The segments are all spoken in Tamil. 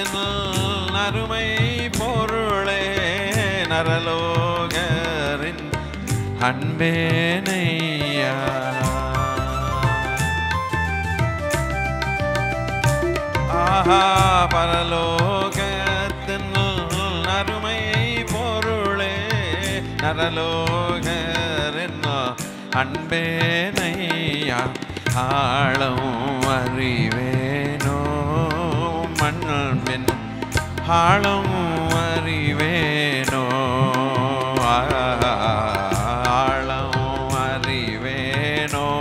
பரலோகத்தின் அருமை பொருளே நரலோகரின் அன்பேனையா. ஆஹா பரலோகத்தின் அருமை பொருளே நரலோகரின் அன்பேனையா. ஆழம் அறிவேனோ மண்ணின் ஆழம் அறிவேனோ? ஆழம் அறிவேனோ?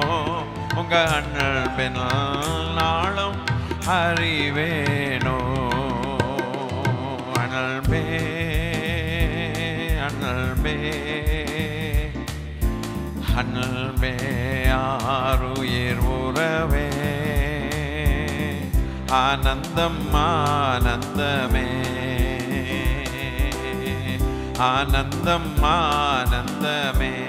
உங்க அண்ணல் அண்ணன் ஆழம் அறிவேனோ? அனல் பே அனல் அனல்பே அனல்பே அன்பே ஆறுயிர் உறவே. ஆனந்தம் ஆனந்தமே. ஆனந்தம் ஆனந்தமே.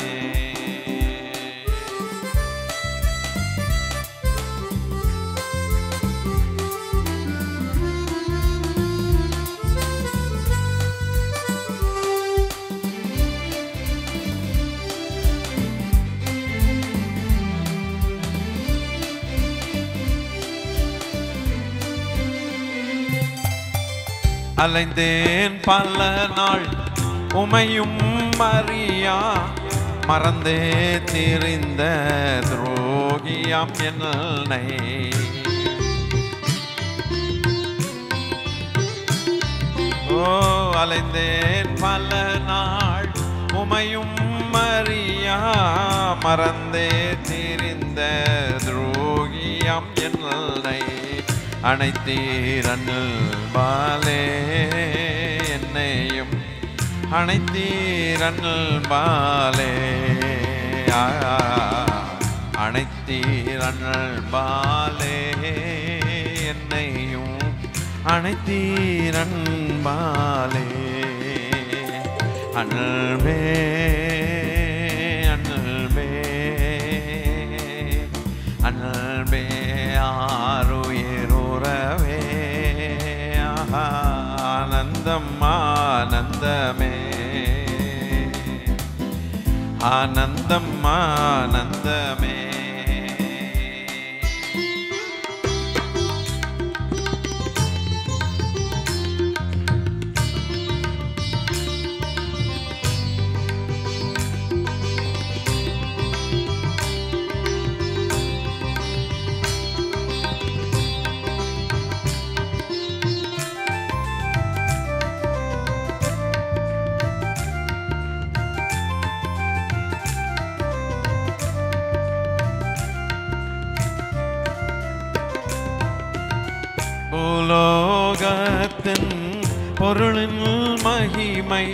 அலைந்தேன் பல நாள் உமையும் மறியா மறந்தே திரிந்த துரோகியாம் என்னை. ஓ அலைந்தேன் பல நாள் உமையும் மறியா மறந்தே திரிந்த துரோகியாம் என்னை. அனைத்தீரன் பாலே என்னையும் அனைத்தீரனில் பாலே அனைத்தீரனில் பாலே என்னையும் அனைத்தீரன் பாலே அன்பே அன்பே அன்பே ஆருயிர் ஆனந்தம் ஆனந்தமே. ஆனந்தம் ஆனந்தமே. பூலோகத்தின் பொருளின் மகிமை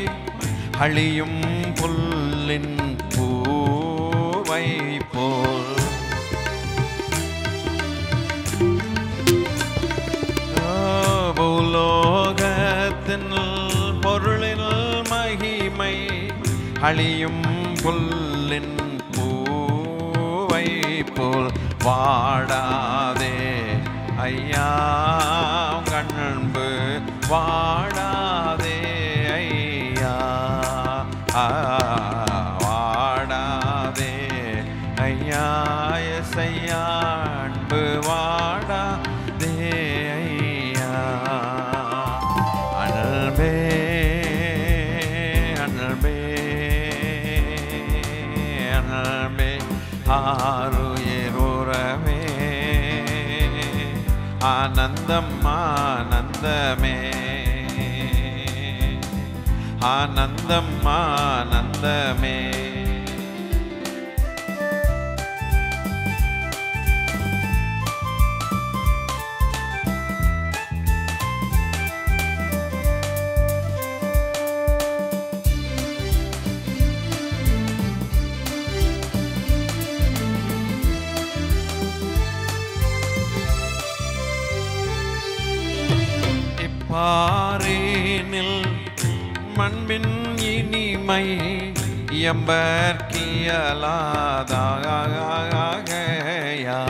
அழியும் புல்லின் பூவை போல். பூலோகத்தின் பொருளின் மகிமை அழியும் புல்லின் பூவை போல். வாடாதே ஐயா. வாழ உண்மை எம்பர்கியலாதாகையா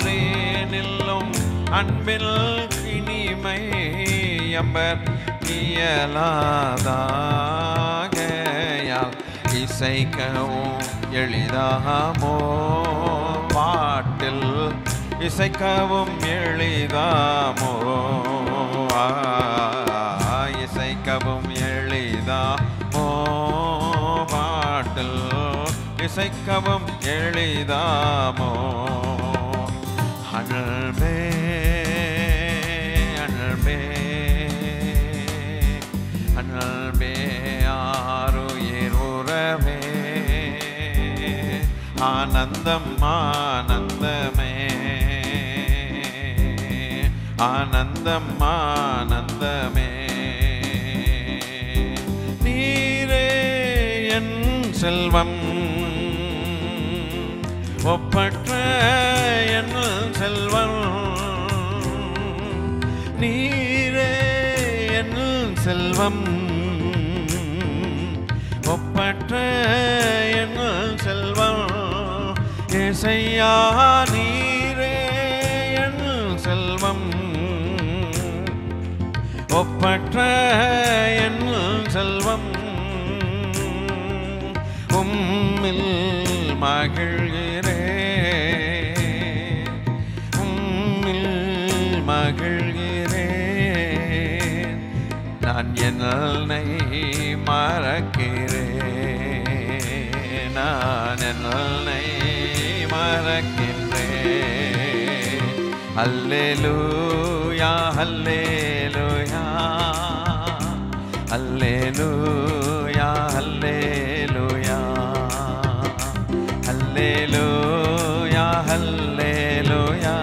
இப்பாரேனில்லும் அன்பில் இனிமை எம்பர் இயலாதாகையால் இசைக்கவும் எளிதாமோ பாட்டில் இசைக்கவும் எளிதாமோ? இசைக்கவும் எளிதாமோ? பாட்டில் இசைக்கவும் எளிதாமோ? அன்பே அன்பே அன்பே ஆறுயிர் உறவே ஆனந்தம்மா ஆனந்தம் ஆனந்தமே. நீரே என் செல்வம். ஒப்பற்ற என் செல்வம். நீரே என் செல்வம். ஒப்பற்ற என் செல்வம். இசையா நீ பற்ற என் செல்வம் உம்மில் மகிழ்கிறே. உம்மில் மகிழ்கிறே. நான் என்னை மறக்கிறேன். நான் என்னை மறக்கின்றேன். அல்லேலூயா அல்லே Alleluia, Alleluia, Alleluia, Hallelujah!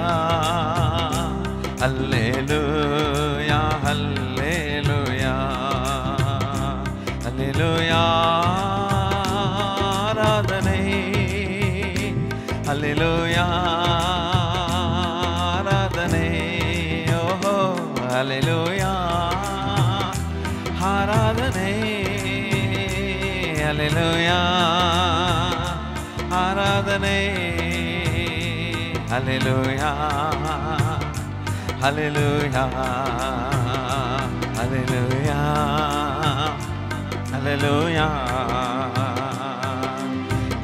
Hallelujah. Hallelujah. Hallelujah. Hallelujah.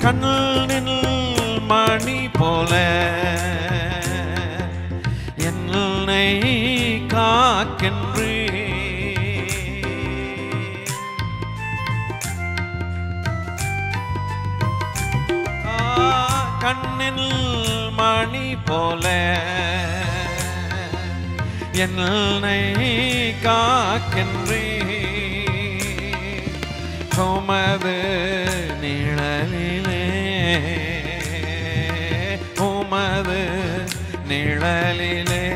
കണ്ണിൽ മണി പോലെ എന്നെ കാക്കൻറീ കണ്ണിൽ போல. என்னை காக்கின்றே உமது நிழலிலே. உமது நிழலிலே.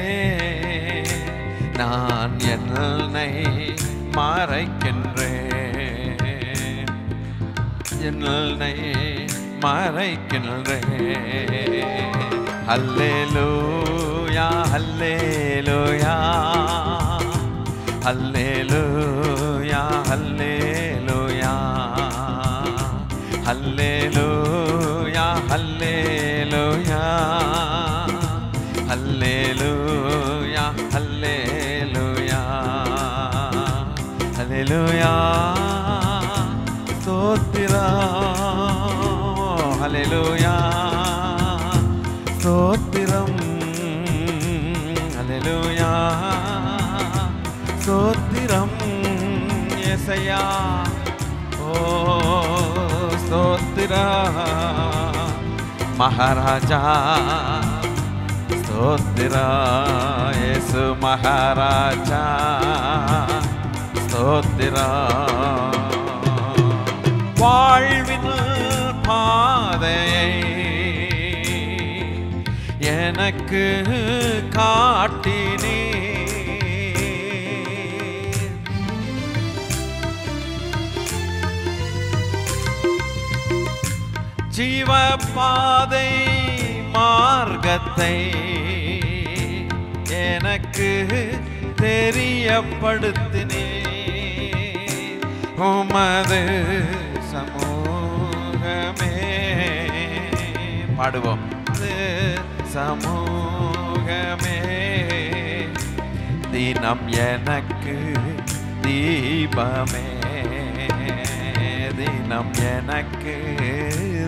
நான் என்னை மறைக்கின்றேன். என்னை மறைக்கின்றேன். ஹல்லேலூயா ஹல்லேலூயா ஹல்லேலூயா ஹல்லேலூயா ஹல்லேலூயா ஹல்லேலூயா ஹல்லேலூயா ஹல்லேலூயா ஹல்லேலூயா ஸ்தோத்திரா ஹல்லேலூயா Sodiram, Alleluia Sodiram, Yesaya Oh Sotiram Maharaja Sotira Yesu Maharaja Sotira Walvin Padayai எனக்கு காட்டினே. ஜீவபாதை மார்க்கத்தை எனக்கு தெரியப்படுத்தினே. உமது சமூகமே. பாடுவோம். சமூகமே. தினம் எனக்கு தீபமே. தினம் எனக்கு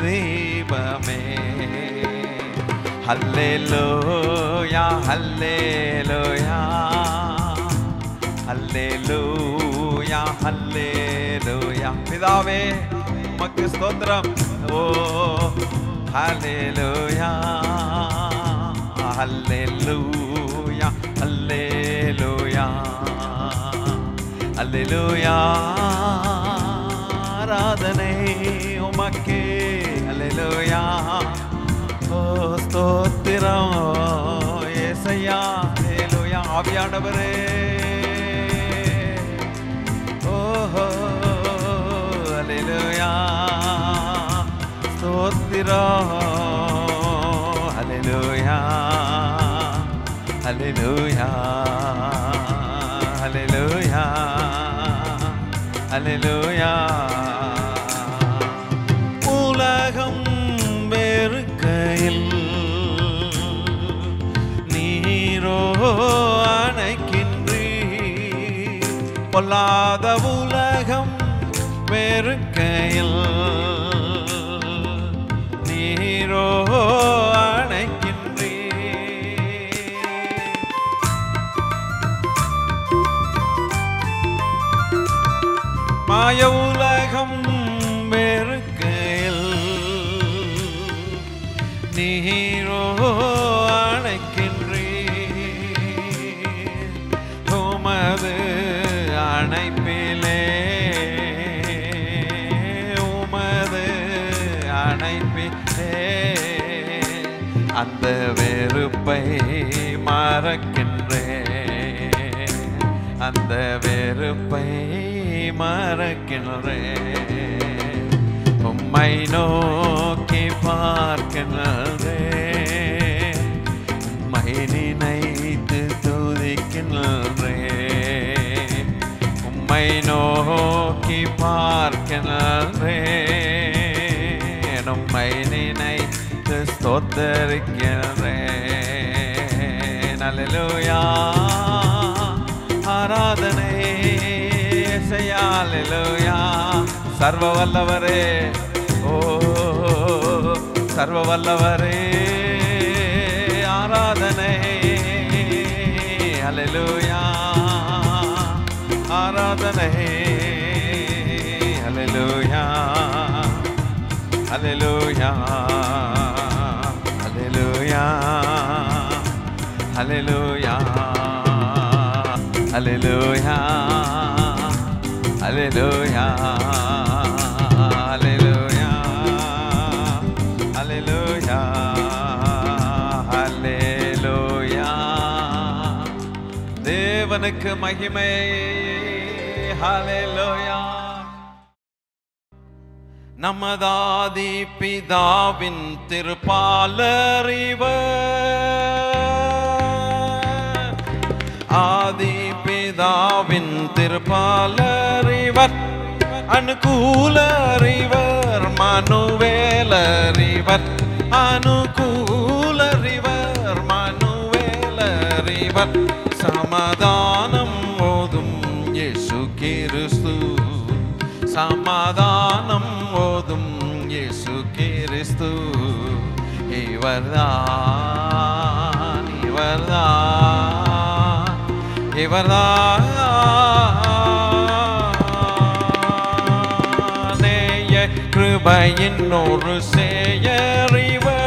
தீபமே. ஹல்லேலூயா ஹல்லேலூயா. ஹல்லேலூயா ஹல்லேலூயா. பிதாவே உமக்கு ஸ்தோத்திரம். ஓ ஹல்லேலூயா. ஹல்லேலூயா ஹல்லேலூயா ஹல்லேலூயா ஆராதனை உமக்கே ஹல்லேலூயா ஓ ஸ்தோத்திரம் ஏசையா ஹல்லேலூயா ஆவியானவரே ஓஹோ ஹல்லேலூயா ஸ்தோத்திரம் ஹல்லேலூயா ஹல்லேலூயா ஹல்லேலூயா உலகம் வெறுக்கையில் நீரோ அணைக்கின்றீ. பொல்லாத உலகம் வெறுக்கையில் நீரோ மாய உலகம் வெறுக்கையில் நீரோ அணைக்கின்றீ உமது அணைப்பிலே உமது அணைப்பிலே. அந்த வெறுப்பை மறக்கின்றே அந்த வெறுப்பை மறக்கின்றே உம்மை நோக்கி பார்க்கின்றே உம்மை நினைத்து துதிக்கின்றே உம்மை நோக்கி பார்க்கின்றே உம்மை நினைத்து ஸ்தோத்தரிக்கின்றே நல்லலுயா இசையா லெலோயா சர்வ வல்லவரே ஓ சர்வ வல்லவரே ஆராதனை அலலோயா. ஆராதனை அலலோயா. அலலோயா அலலோயா. அலலோயா அலலோயா. அல்லேலூயா அல்லேலூயா அல்லேலூயா அல்லேலூயா தேவனுக்கு மகிமை. ஹalleluya நமதாதி பிதாவின் திருப்பாலறிவர் ஆதி பிதாவின் திருப்பாலறிவர் அனுகூலறிவர் மனுவேலறிவர் அனுகூலறிவர் மனுவேலறிவர். சமாதானம் ஓதும் இயேசு கிறிஸ்து. சமாதானம் ஓதும் இயேசு கிறிஸ்து. இவர்தான் இவர்தான். இவர்தானேய கிருபையின் ஒரு சேயறிவர்.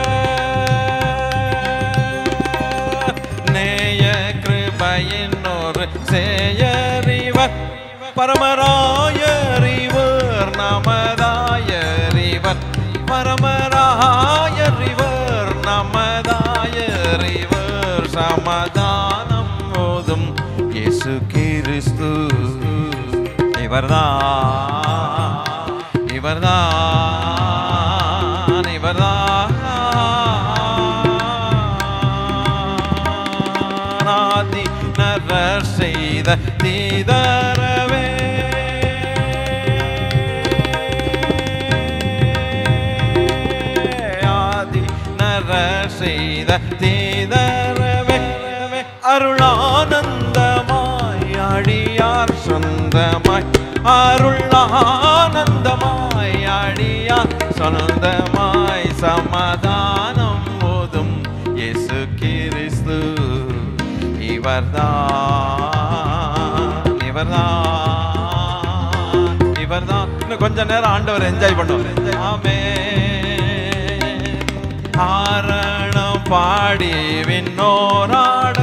நேய கிருபையின் ஒரு சேயறிவர். பரமரா இவர்தான் இவர்தான் இவர்தான். ஆதி நரர் செய்த தீதரவே. ஆதி நரர் செய்த தீதரவே. அருளானந்தமாய் அடியார் சொந்தமாய் அருள் ஆனந்தமாய் அடியா சொந்தமாய் சமாதானம் போதும் இயேசு கிறிஸ்து. இவர்தான் இவர்தான் இவர்தான். இன்னும் கொஞ்ச நேரம் ஆண்டவர் என்ஜாய் பண்ணுவார். ஆமே ஆரணம் பாடி விண்ணோராட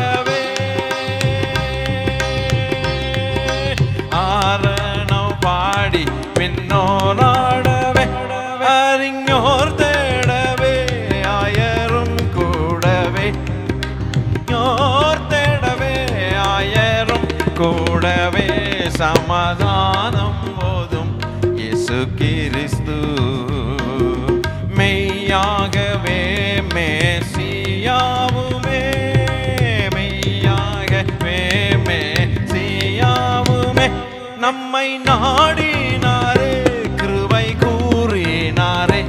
நாடினாரே கிருவை கூறினாரே.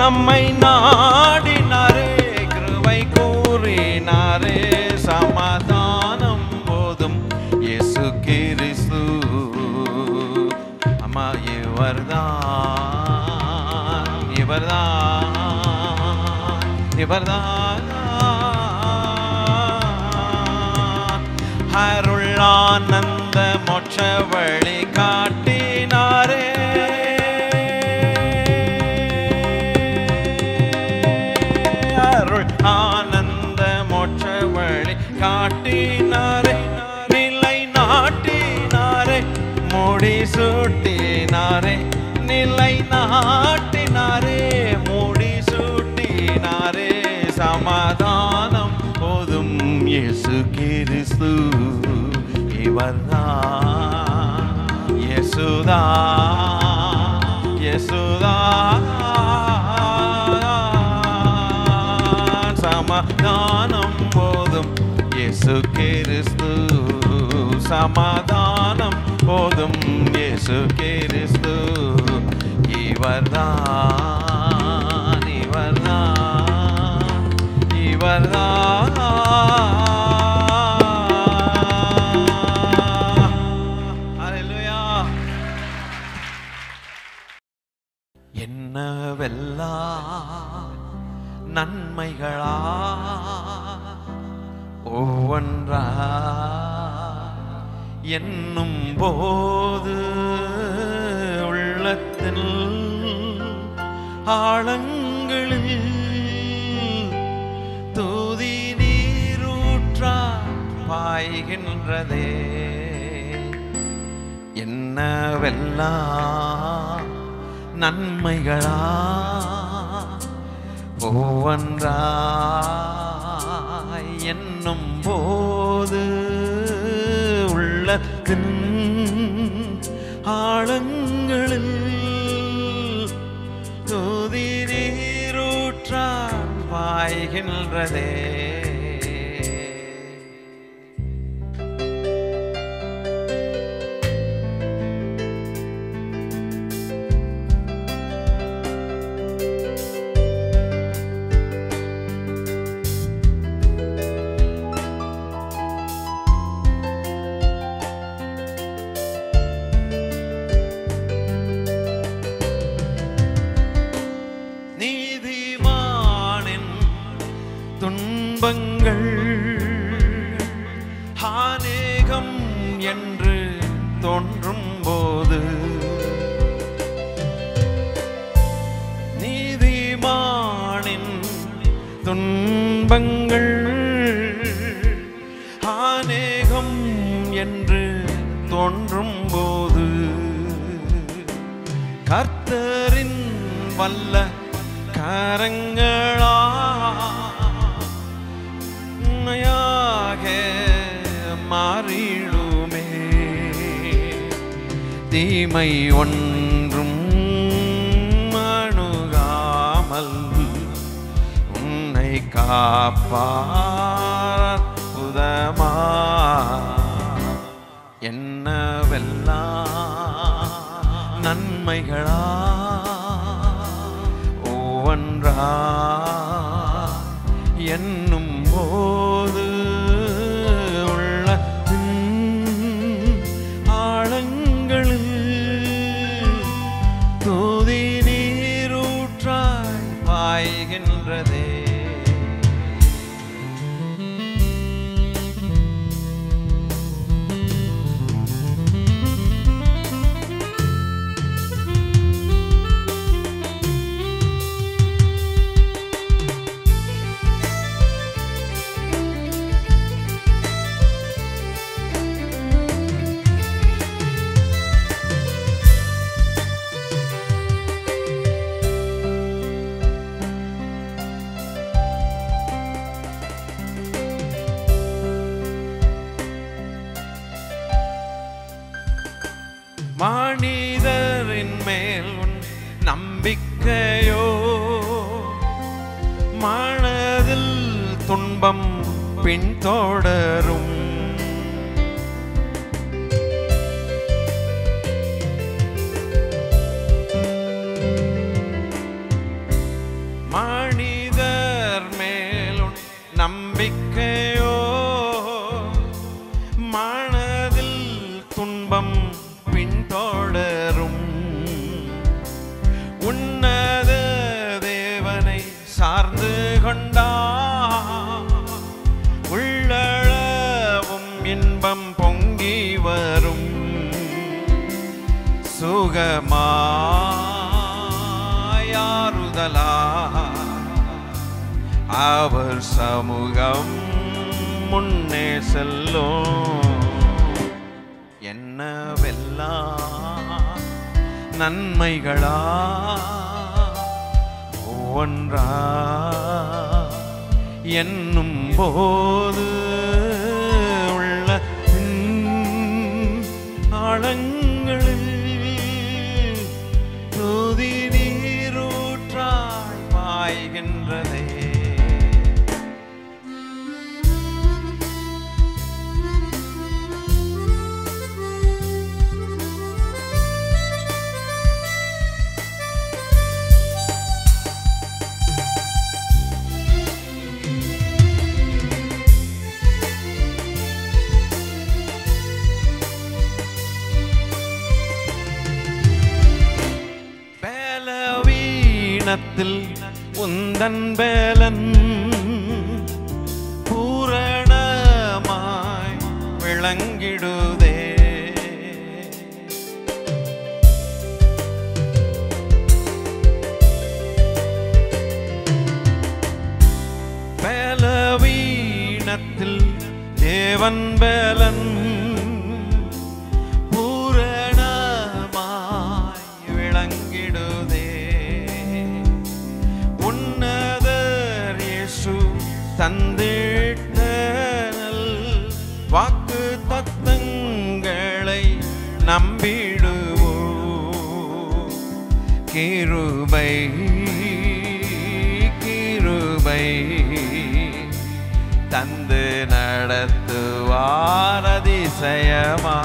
நம்மை நாடினாரே கிருவை கூறினாரே. சமாதானம் போதும் இயேசு கிறிஸ்து. அம்மா இவர்தான் இவர்தான் இவர்தான். இயேசுதா இயேசுதா. சமாதானம் போதும். இயேசு கிறிஸ்து சமாதானம் போதும். இயேசு கிறிஸ்து இவர்தான். நன்மைகளா ஒவ்வொன்றா என்னும் போது உள்ளத்தில் ஆழங்களில் தூதி நீரூற்றா பாய்கின்றதே. என்னவெல்லாம் நன்மைகளா ஒவ்வொன்றாய் என்னும் போது உள்ளத்தின் ஆழங்களில் துதிரீரூற்றான் பாய்கின்றதே. தீமை ஒன்றும் அணுகாமல் உன்னை காப்பார் புதமா என்னவெல்லாம் நன்மைகளா? ஒவ்வொன்றா? என்னும் என்னவெல்லாம் நன்மைகளா? ஒவ்வொன்றா? என்னும் போது உள்ள ஆழங்கள் இனத்தில் உந்தன் வேலன் பூரணமாய் விளங்கிடுதே. வேலவீனத்தில் தேவன் வேலன் கிருபை கிருபை தந்து நடத்துவார் அதிசயமா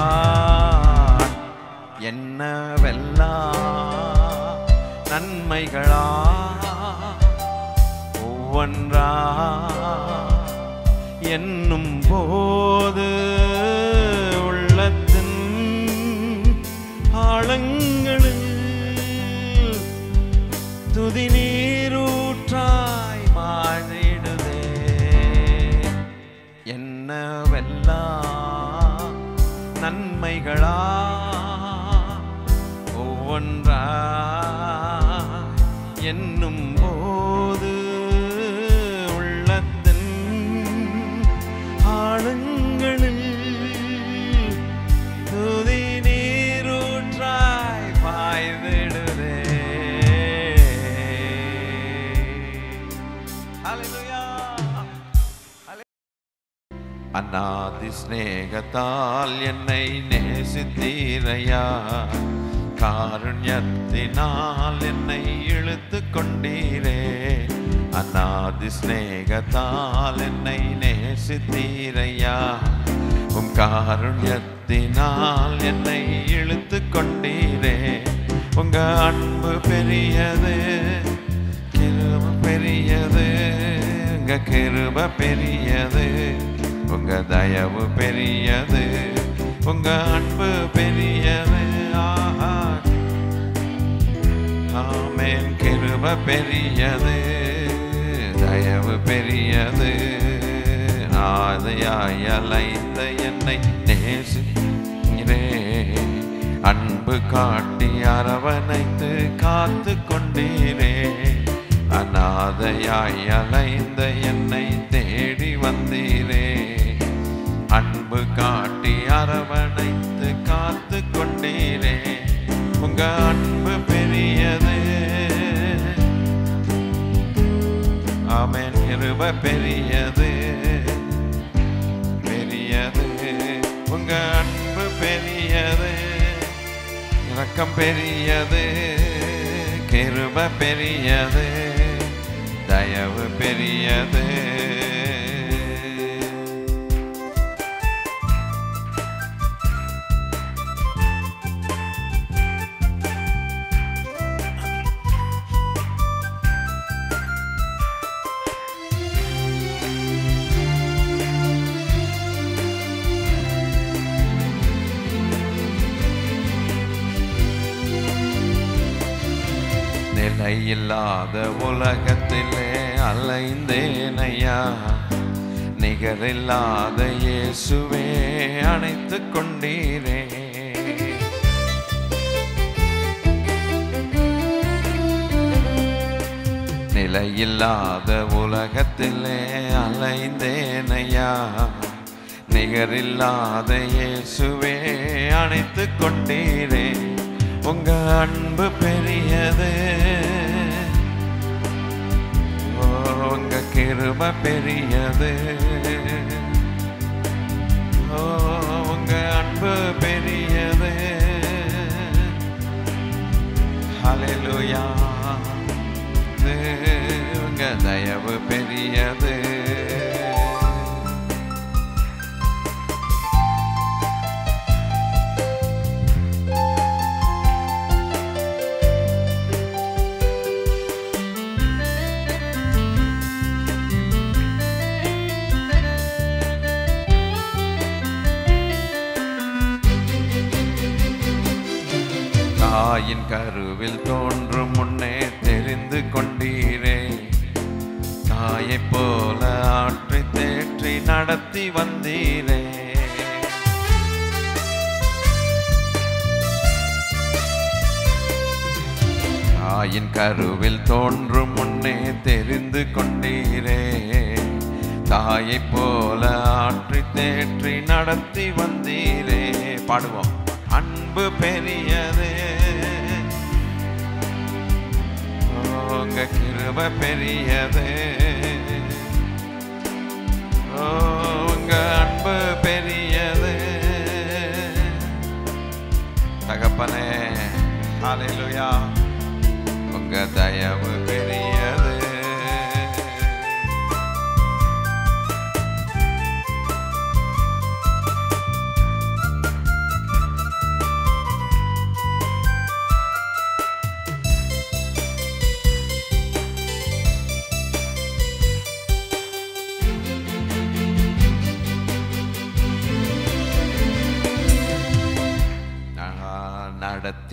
என்னவெல்லாம் நன்மைகளா? ஒவ்வொன்றா? என்னும் போது உள்ளத்தின் ஆளுங்க அதி சிநேகத்தால் என்னை நேசித்தீரையா? காருண்யத்தினால் என்னை இழுத்து கொண்டீரே. அநாதி சிநேகத்தால் என்னை நேசித்தீரையா? உம் காருண்யத்தினால் என்னை இழுத்து கொண்டீரே. உங்க அன்பு பெரியது கிருப பெரியது உங்க கிருப பெரியது. உங்க தயவு பெரியது உங்க அன்பு பெரியது. ஆஹா. ஆமென் கிருப பெரியது தயவு பெரியது. ஆதையாய் அலைந்த என்னை நேசிக்கிறே. அன்பு காட்டி அரவணைத்து காத்து கொண்டீரே அநாதையாய் அலைந்த என்னை தேடி வந்தீரே. அன்பு காட்டி அரவணைத்து காத்து கொண்டீரே. உங்க அன்பு பெரியது. ஆமென் இருவ பெரியது. பெரியது. உங்க அன்பு பெரியது. இரக்கம் பெரியது. கிருப பெரியது. தயவு பெரியது. நிலையில்லாத உலகத்திலே அலைந்தேனையா? நிகரில்லாத இயேசுவே அணைத்து கொண்டீரே. நிலையில்லாத உலகத்திலே அலைந்தேனையா? நிகரில்லாத இயேசுவே அணைத்து கொண்டீரே. உங்க அன்பு பெரியதே கிருப பெரியது. உங்க அன்பு பெரியது. ஹalleluya உங்க தயவு பெரியது. தாயின் கருவில் தோன்றும் முன்னே தெரிந்து கொண்டீரே. தாயைப் போல ஆற்றி தேற்றி நடத்தி வந்தீரே. தாயின் கருவில் தோன்றும் முன்னே தெரிந்து கொண்டீரே. தாயைப் போல ஆற்றி தேற்றி நடத்தி வந்தீரே. பாடுவோம். அன்பு பெரியதே. உங்க பெரியது. உங்க அன்பு பெரியது. தகப்பனே ஹalleluya. உங்க தயவு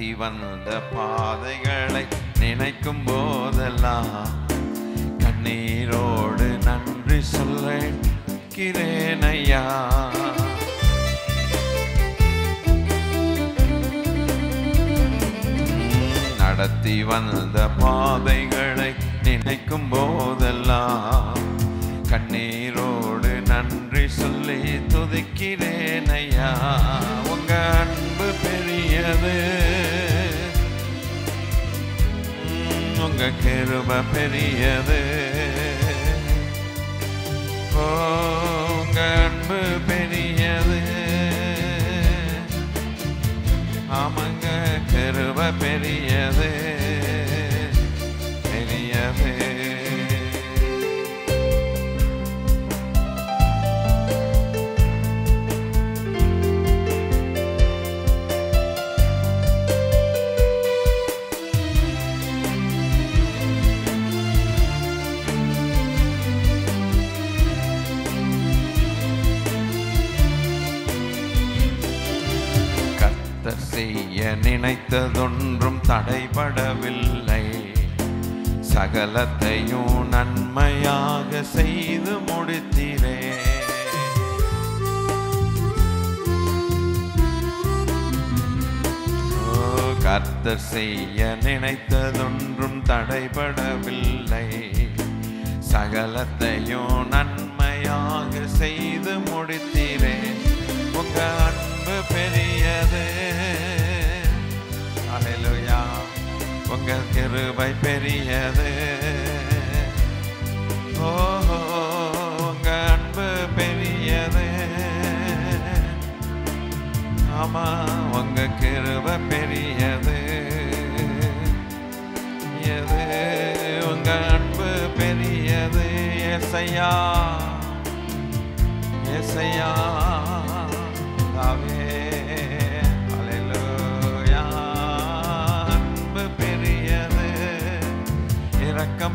சிவந்த பாதைகளை நினைக்கும் போதெல்லாம் கண்ணீரோடு நன்றி சொல்லுகிறேன் நடத்தி வந்த பாதைகளை நினைக்கும் போதெல்லாம் கண்ணீரோடு நன்றி சொல்லி துதிக்கிறேனையா. உங்க அன்பு பெரியது. உங்க கிருப பெரியது. உங்க அன்பு பெரியது. ஆமாங்க கிருப பெரியது. நினைத்ததொன்றும் தடைபடவில்லை. சகலத்தையும் நன்மையாக செய்து முடித்திரே. ஓ, கர்த்தர் செய்ய நினைத்ததொன்றும் தடைபடவில்லை. சகலத்தையும் நன்மையாக செய்து முடித்திரே. உங்க அன்பு பெரியது. உங்க கிருபை பெரியது. ஓஹோ உங்க அன்பு பெரியது. ஆமா உங்க கிருபை பெரியது. எது உங்க அன்பு பெரியது? எசையா எசையா தாவே.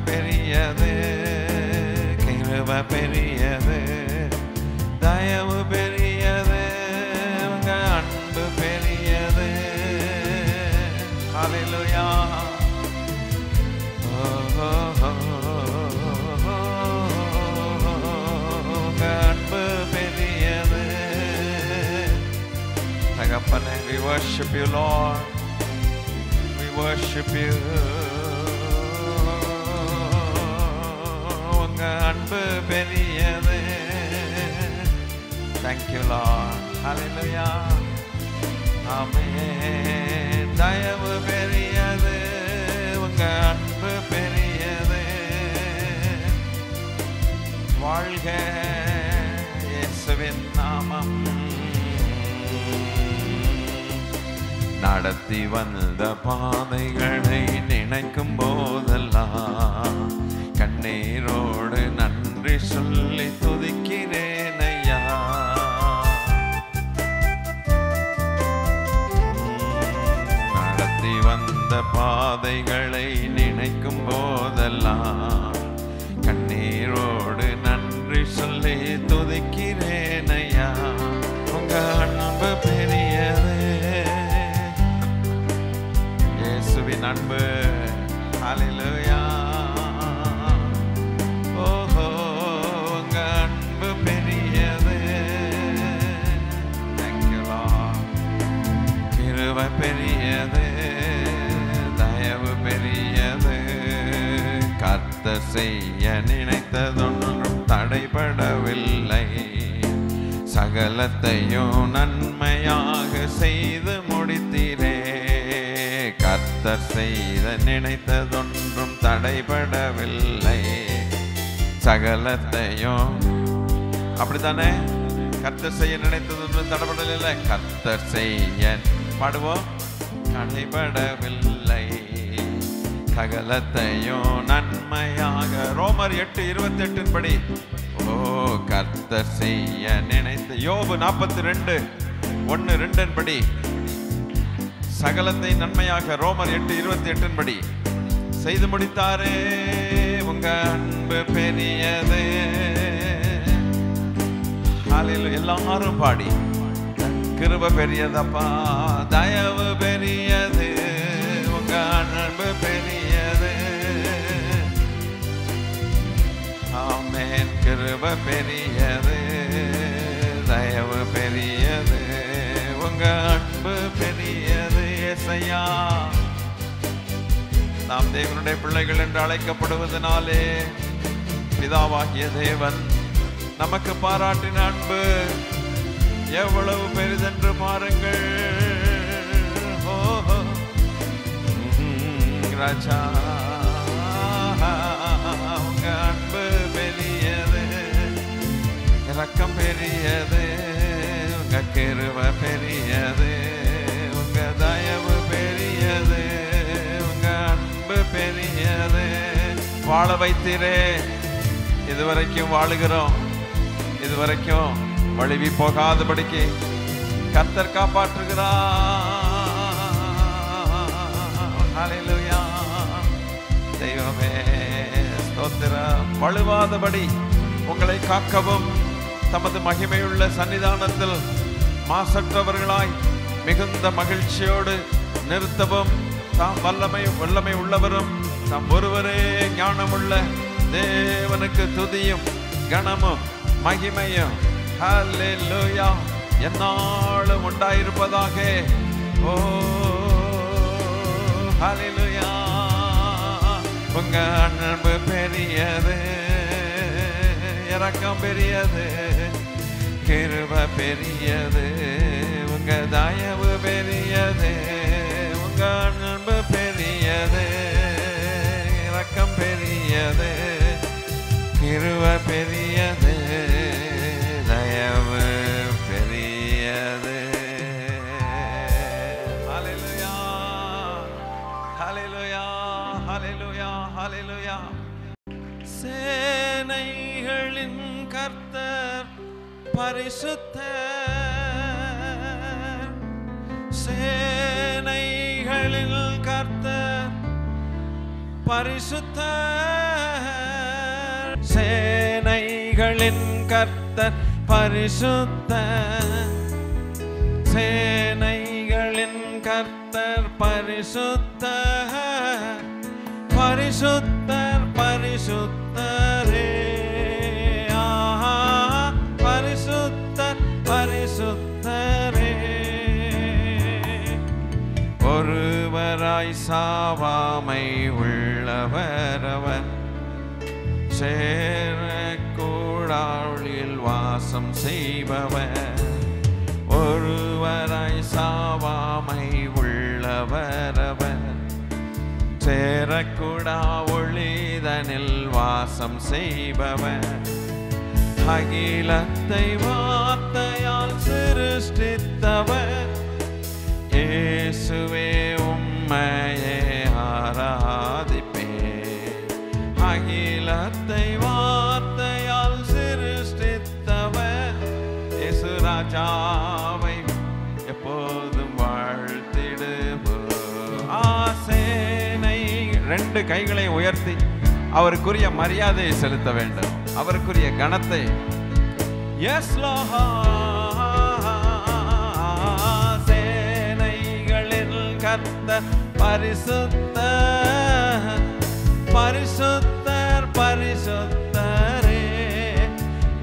பெரியது கிருப பெரியது தயவு பெரியது உங்க அன்பு பெரியது. அல்லேலூயா உங்க அன்பு பெரியது. தகப்பனே we worship you Lord. We worship you. உங்க அன்பு பெரியது. Thank you you Lord. Hallelujah. தயவு பெரியது உங்க அன்பு பெரியது. வாழ்க இயேசுவின் நாமம். நடத்தி வந்த பாதைகளை நினைக்கும் போதெல்லாம் அன்பு. ஹalleluya ஓஹோ உங்க அன்பு பெரியது. Thank you பெரியது தயவு பெரியது. கத்த செய்ய நினைத்ததொன்றும் தடைபடவில்லை. சகலத்தையும் நன்மையாக செய்து முடித்தீரே. கர்த்தர் செய்த நினைத்ததொன்றும் தடைபடவில்லை. சகலத்தையும் அப்படித்தானே? கர்த்தர் செய்ய நினைத்தது ஒன்றும் தடைபடவில்லை. கர்த்தர் செய்ய பாடுவோம். தடைபடவில்லை. சகலத்தையும் நன்மையாக. ரோமர் எட்டு இருபத்தி எட்டின் படி. ஓ கர்த்தர் செய்ய நினைத்த யோபு நாற்பத்தி ரெண்டு ஒன்று ரெண்டின் படி. சகலத்தை நன்மையாக ரோமர் எட்டு இருபத்தி எட்டின் படி. செய்து முடித்தாரே உங்க அன்பு பெரியது. எல்லாரும் பாடி. கிருப பெரியதப்பா தயவு பெரியது. உங்க அன்பு பெரியது. ஆமேன். கிருப பெரியது. தயவு பெரியது. உங்க ஏசையா நாம் தேவனுடைய பிள்ளைகள் என்று அழைக்கப்படுவதனாலே பிதாவாகிய தேவன் நமக்கு பாராட்டின அன்பு. எவ்வளவு பெரிதென்று பாருங்கள். ராஜா உங்க அன்பு பெரியது இரக்கம் பெரியது உங்க கிருப பெரியது உங்க தயவு முடியாது வாழ வைத்தீரே. இதுவரைக்கும் வாழுகிறோம். இதுவரைக்கும் வழுவி போகாதபடிக்கு கத்தர் காப்பாற்றுகிறார். தெய்வமே ஸ்தோத்திரம். வழுவாதபடி உங்களை காக்கவும். தமது மகிமையுள்ள சன்னிதானத்தில் மாசற்றவர்களாய் மிகுந்த மகிழ்ச்சியோடு நிறுத்தவும். தாம் வல்லமை வல்லமை உள்ளவரும். தாம் ஒருவரே ஞானமுள்ள தேவனுக்கு துதியும் கணமும் மகிமையும். ஹalleluya. என்னாலும் உண்டாயிருப்பதாக. ஓ ஹalleluya. உங்க அன்பு பெரியது இறக்கம் பெரியது கிருப பெரியது உங்க தயவு பெரியது உங்க அன்பு பெரியது. பெரியது கிருவ பெரியது தயவு பெரியது. ஹலிலுயா ஹலிலுயா ஹலிலுயா ஹலிலுயா சேனைகளின் கர்த்தர் பரிசுத்த சே பரிசுத்த சேனைகளின் கர்த்தர் பரிசுத்த சேனைகளின் கர்த்தர் பரிசுத்த பரிசுத்தர் பரிசுத்தரே. சாவாமை உள்ளவரவர் சேர கூடாளில் வாசம் செய்பவர். ஒருவராய் சாவாமை உள்ளவரவர் சேரக்கூடா ஒளிதனில் வாசம் செய்பவர். அகிலத்தை வார்த்தையால் சிருஷ்டித்தவர். இயேசுவே உம்மையே ஆராதிப்பே. அகிலத்தை வார்த்தையால் சிருஷ்டித்தவர். இயேசு ராஜாவை எப்போதும் வாழ்த்திடுவோ ஆசேனை ரெண்டு கைகளை உயர்த்தி அவருக்குரிய மரியாதையை செலுத்த வேண்டும். அவருக்குரிய கணத்தை எஸ் கத்த பரிசுத்த பரிசுத்தர் பரிசுத்தரே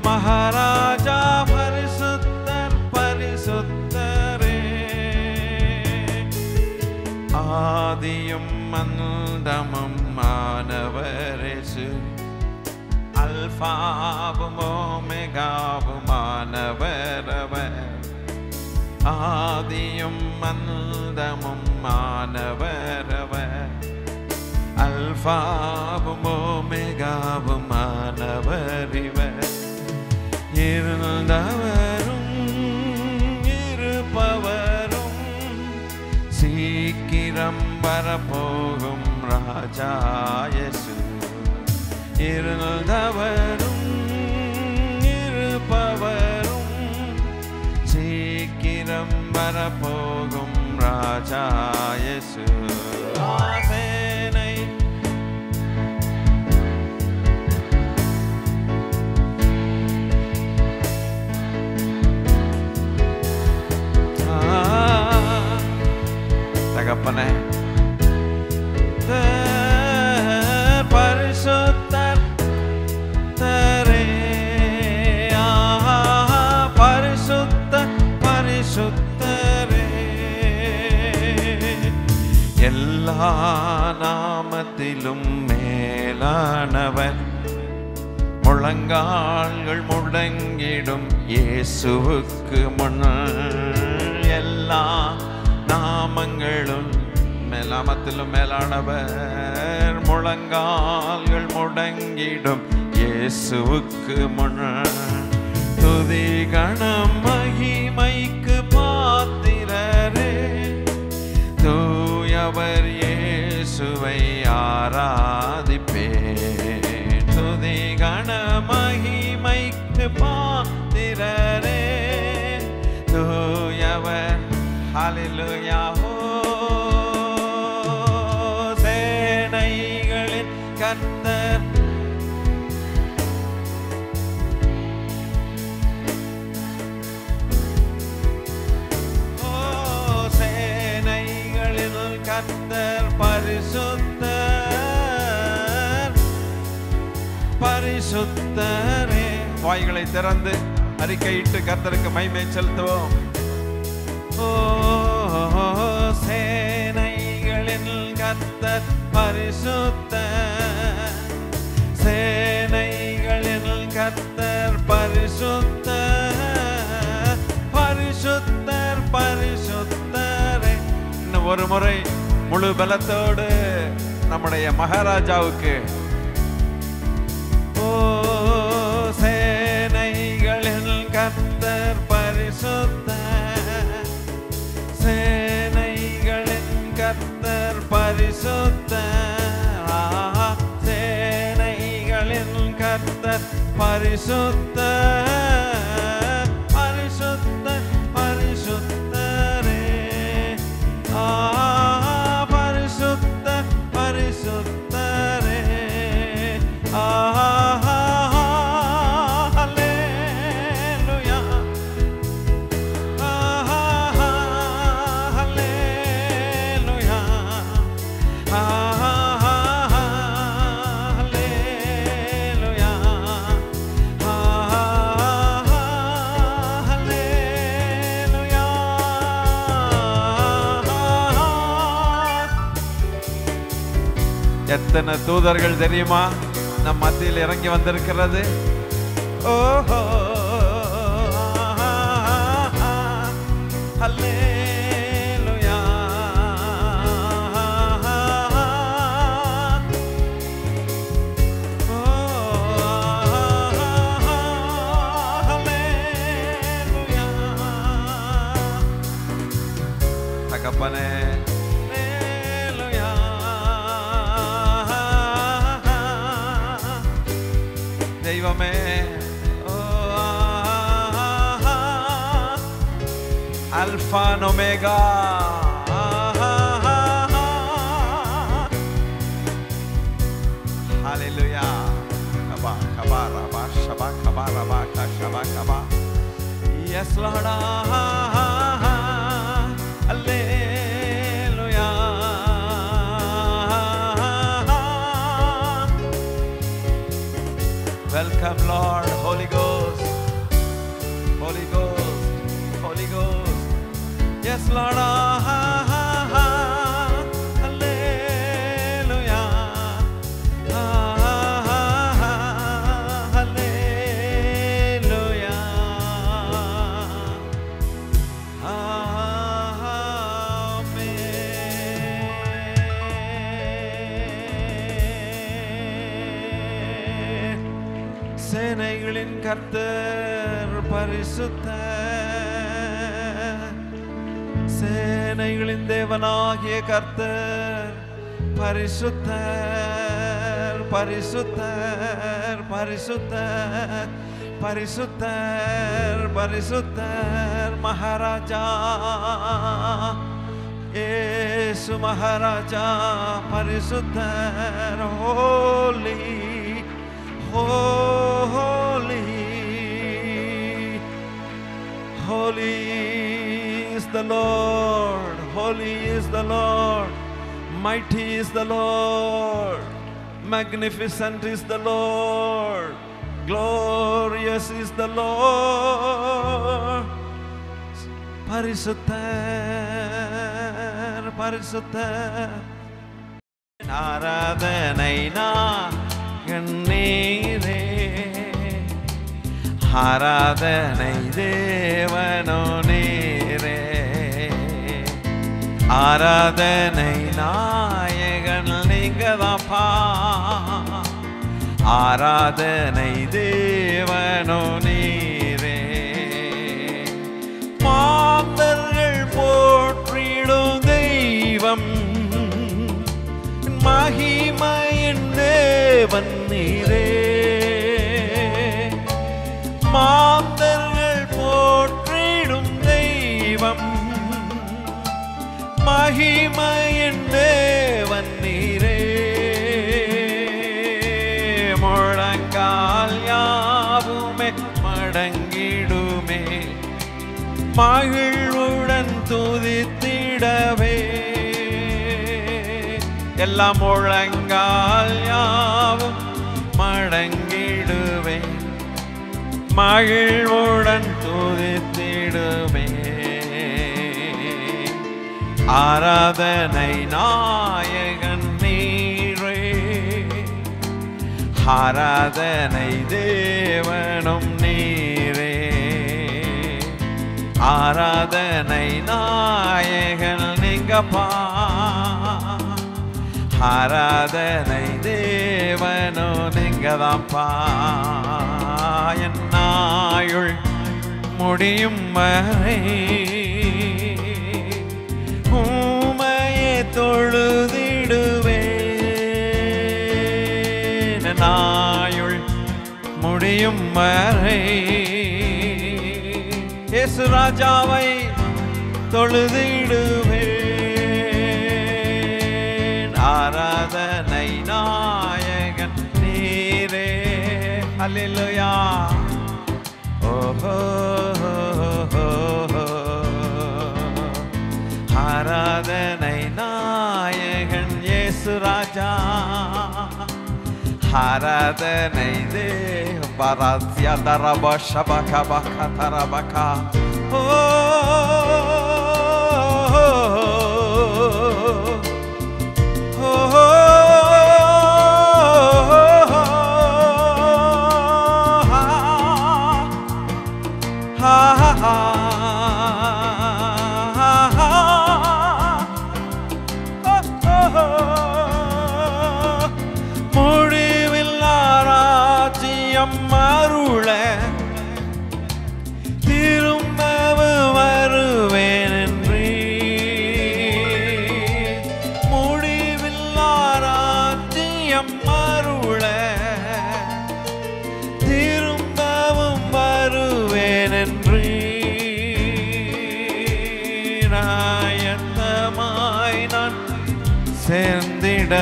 மகாராஜா பரிசுத்தர் பரிசுத்தரே ஆதியும் மந்தமும் மாணவரேசு அல்பாவும் ஓமெகாவும் மாணவரவர் ஆதியும் மந்தமும் மாணவரவர். அல்பாவும் ஓமெகாவும் மாணவரிவர் இருந்தவரும் இருப்பவரும் சீக்கிரம் வரப்போகும் ராஜாயசு இருந்தவரும் வரப்போகும் ராஜா இயேசு ஆசேனை தகப்பனே முழங்கால்கள் முடங்கிடும் இயேசுவுக்கு முன் எல்லா நாமங்களும் மேலாமத்திலும் மேலானவர். முழங்கால்கள் முடங்கிடும் இயேசுவுக்கு முன் துதி கணம் மகிமைக்கு பாத்திரரே. தூயவர் இயேசுவை ஆராத பாத்திரரே. தூயவர் ஹalleluya சேனைகளின் கர்த்தர். ஓ சேனைகளில் கர்த்தர் பரிசுத்தர். பரிசுத்தரே. வாய்களை திறந்து அறிக்கையிட்டு கர்த்தருக்கு மைமை செலுத்துவோம். ஓ சேனைகளின் கர்த்தர் பரிசுத்தர். சேனைகளின் கர்த்தர் பரிசுத்தர். பரிசுத்தர் பரிசுத்தரே. இன்னும் ஒரு முறை முழு பலத்தோடு நம்முடைய மகாராஜாவுக்கு பரிசுத்தர் சேனைகளின் கர்த்தர் பரிசுத்த சேனைகளின் கர்த்தர் பரிசுத்த. எத்தனை தூதர்கள் தெரியுமா? நம் மத்தியில் இறங்கி வந்திருக்கிறது. ஓ ദൈവമേ അൽഫാനൊമേഗ Yes, Lord. Welcome, Lord, Holy Ghost, Holy Ghost, Holy Ghost. Yes, Lord. கர்த்தர் பரிசுத்த சேனைகளின் தேவனாகிய கர்த்தர் பரிசுத்தர் பரிசுத்தர் பரிசுத்தர் பரிசுத்தர் பரிசுத்தர் மகாராஜா. ஏசு மகாராஜா பரிசுத்தர் ஹோலி ஹோ Holy is the Lord, holy is the Lord, mighty is the Lord, magnificent is the Lord, glorious is the Lord. பரிசுத்தர் பரிசுத்தர் ஆராதனை நான் நீரே ஆராதனை தேவனோ நேரே. ஆராதனை நாயகன் நீங்கதாப்பா. ஆராதனை தேவனோ நீரே. மாந்தர்கள் போற்றிடும் தெய்வம். மகிமையின் தேவன் நீரே. மாந்தர்கள் போற்றிடும் தெய்வம். மகிமையின் தேவன் நீரே. முழங்கால் யாவுமே மடங்கிடுமே. மகிழ்வுடன் துதித்திடவே. எல்லாம் முழங்கால் யாவும் மடங்கி மகிழ்வுடன் துதித்திடுமே. ஆராதனை நாயகன் நீரே. ஆராதனை தேவனும் நீரே. ஆராதனை நாயகன் நீங்கப்பா ஆராதனை தேவனோ நீங்கதான்ப்பா என் நாயுள் முடியும் வரை உமையை தொழுதிடுவேன். நாயுள் முடியும் வரை இயேசு ராஜாவை தொழுதிடுவேன். ஆராதனை நாயகன் நீரே. அல்லேலூயா ஆராதனை நாயகன் இயேசு ராஜா. ஆராதனை தே பராத்யா தரப ஷபக பக தரபக. ஓ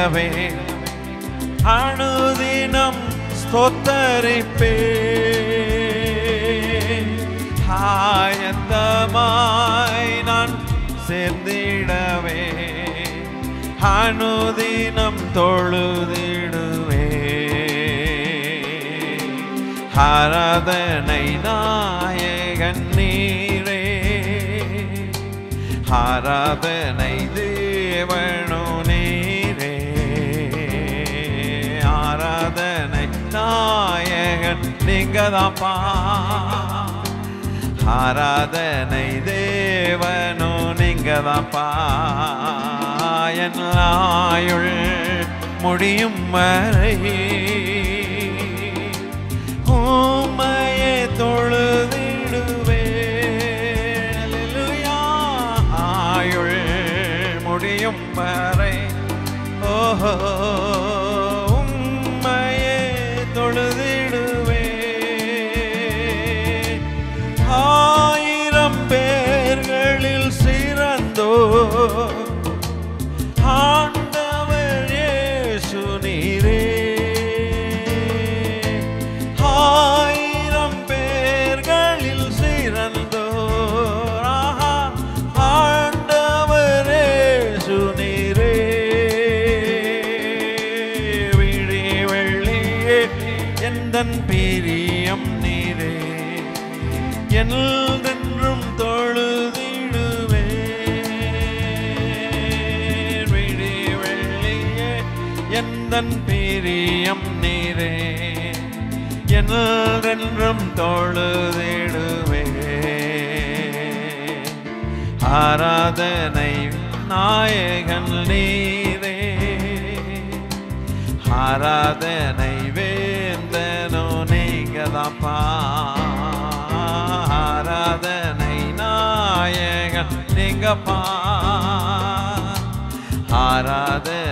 சேர்ந்திடவே அணுதினம் ஸ்தோத்தரிப்பே. ஆயத்தமாய் நான் சேர்ந்திடவே. அணுதினம் தொழுதிடுவே. ஆராதனை நாயகன் நீரே. ஆராதனை நாயகன் நீங்கதாப்பா. ஆராதனை தேவனோ நீங்கதாப்பா. என் ஆயுள் முடியும் வரை உம்மையே தொழுதிடுவே ஆயுள் முடியும் வரை. ஓஹோ. எந்தன் பிரியம் நீரே என்றென்றும் தொழுதிடுவே. ஆராதனை நாயகன் நீரே ஆராதனை வேந்தனோ நீங்கதாப்பா ஆராதனை நாயகன் நீங்கப்பா.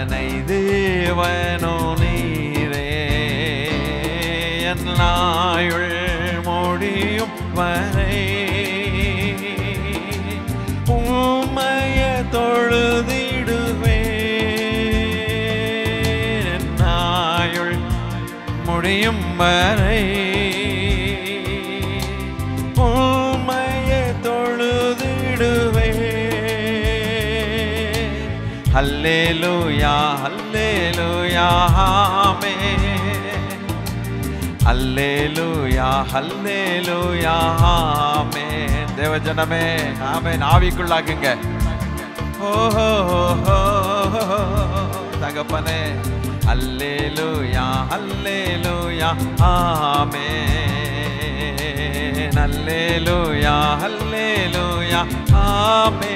ஆராதனை தேவனோ நீரே. என் நாயுள் மொழியும் வரை. உம்மைய தொழுதிடுவே என் நாயுள் முடியும் வரை. அல்லேலூயா அல்லேலூயா ஆமே அல்லேலூயா அல்லேலூயா ஆமே தேவஜனமே ஆமே ஆவிக்குள்ளாக்குங்க. ஓஹோ தகப்பனே அல்லேலூயா அல்லேலூயா ஆமே அல்லேலூயா அல்லேலூயா ஆமே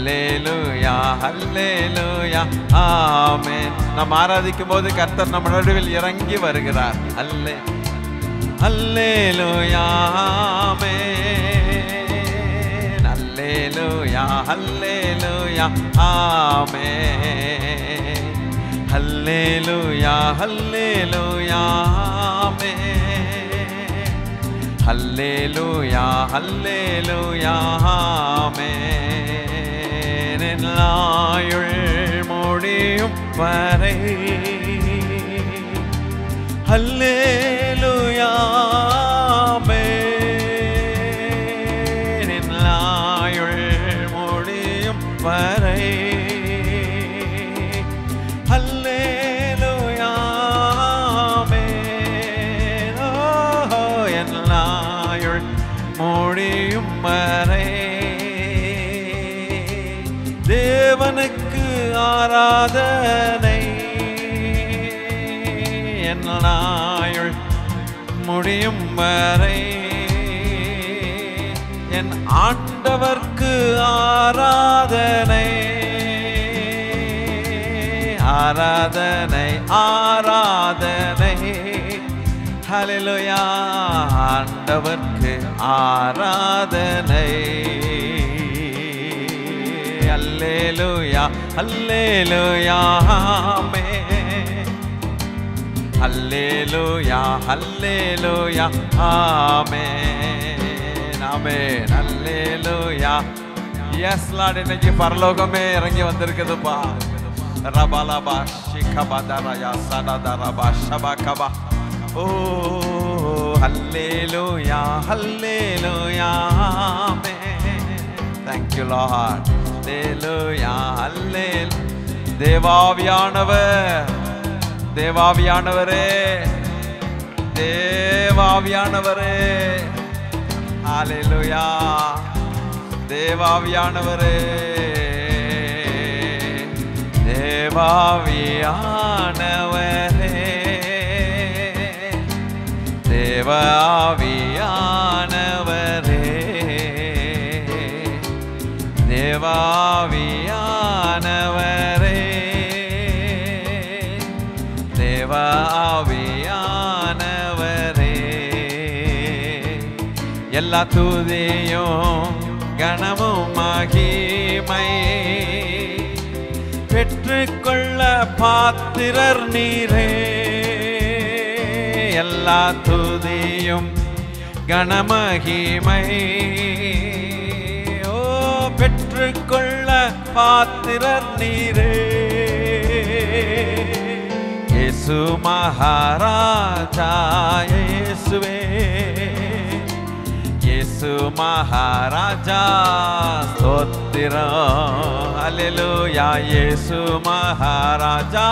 அல்லேலூயா அல்லேலூயா ஆமென் நாம் ஆராதிக்கும் போது கர்த்தர் நம்ம நடுவில் இறங்கி வருகிறார். அல்லே அல்லேலூயா ஆமென் அல்லேலூயா அல்லேலூயா ஆமென் அல்லேலூயா அல்லேலூயா ஆமென் ஹல்லேலூயா ஹல்லேலூயா ஆமென் என் ஆயுள் முடியும் வரை ஆராதனை. என் ஆயுள் முடியும் வரை. என் ஆண்டவர்க்கு ஆராதனை. ஆராதனை ஆராதனை. ஹலிலுயா ஆண்டவர்க்கு ஆராதனை. அல்லேலுயா அல்லேலூயா ஆமென் அல்லேலூயா அல்லேலூயா ஆமென் ஆமென் அல்லேலூயா எஸ் லார்ட் இன்னைக்கு பரலோகமே இறங்கி வந்திருக்குதுப்பா. ரபலபா ஷிகபதரயா சனதரபா ஷபகபா ஓ hallelujah hallelujah amen thank you Lord hallelujah Hallel தேவாவியானவர் தேவாவியானவரே தேவாவியானவரே. ஹalleluya தேவாவியானவரே. தேவாவியானவரே. தேவாவி தேவாவியானவரே. தேவாவியானவரே. எல்லா துதியும் கணமும் மகிமை பெற்றுக்கொள்ள பாத்திரர் நீரே. எல்லா துதியும் கணமகிமை பெற்றுக்கொள்ள பாத்திரர் நீரே. இயேசு மகாராஜா இயேசுவே. இயேசு மகாராஜா ஸ்தோத்திரம். அல்லேலூயா இயேசு மகாராஜா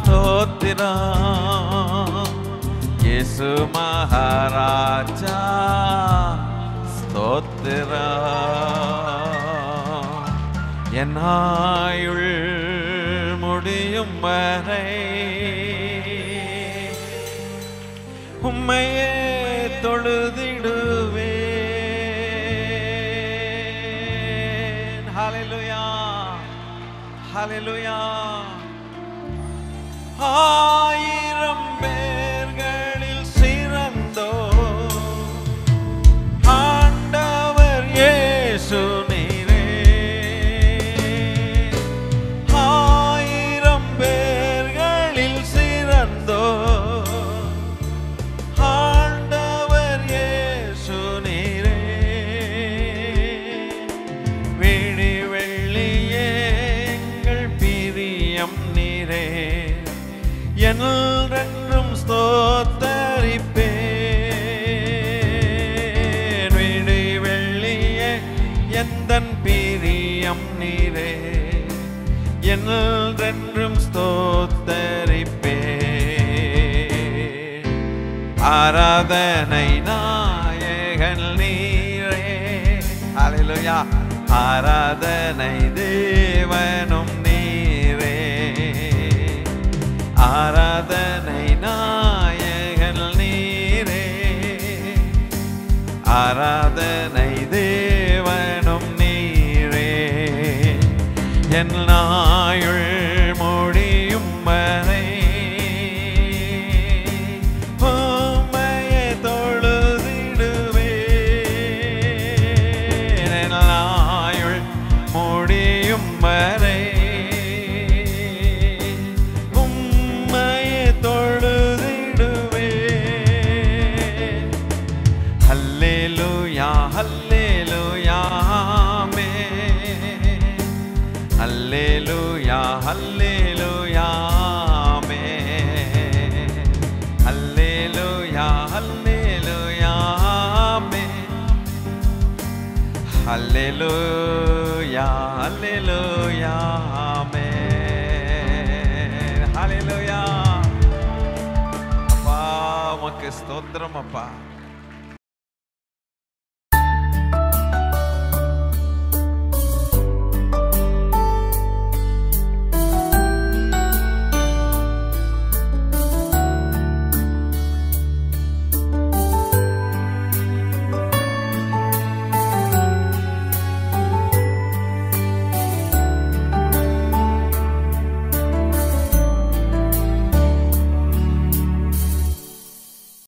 ஸ்தோத்திரம். இயேசு மகாராஜா ஸ்தோத்திரம். என்னாயுள் முடியும் வரை உம்மையே தொழுதிடுவேன். ஹalleluya ஹalleluya ஆயே என்றும் ஸ்தோத்தரிப்பே. ஆராதனை நாயகன் நீரே. அலையிலுயா ஆராதனை தேவனும் நீரே. ஆராதனை நாயகன் நீரே. ஆராதனை Amapá.